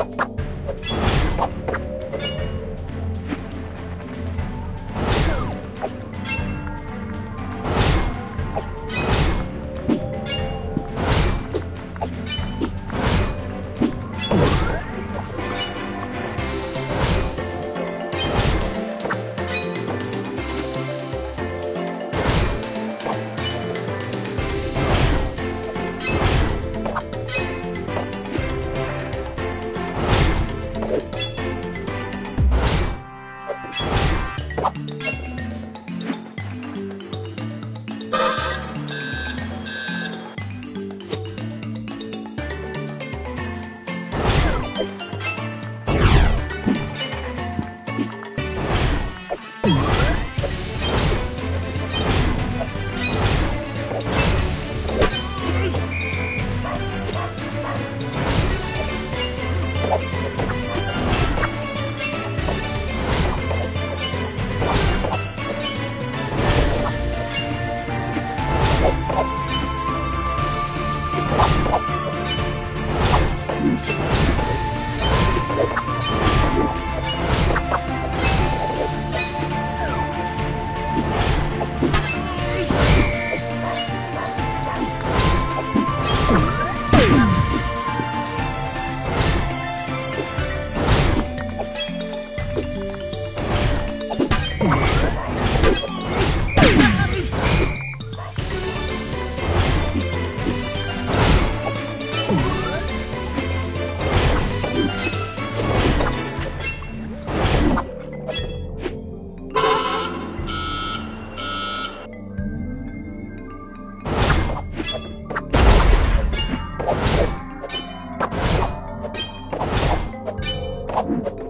you you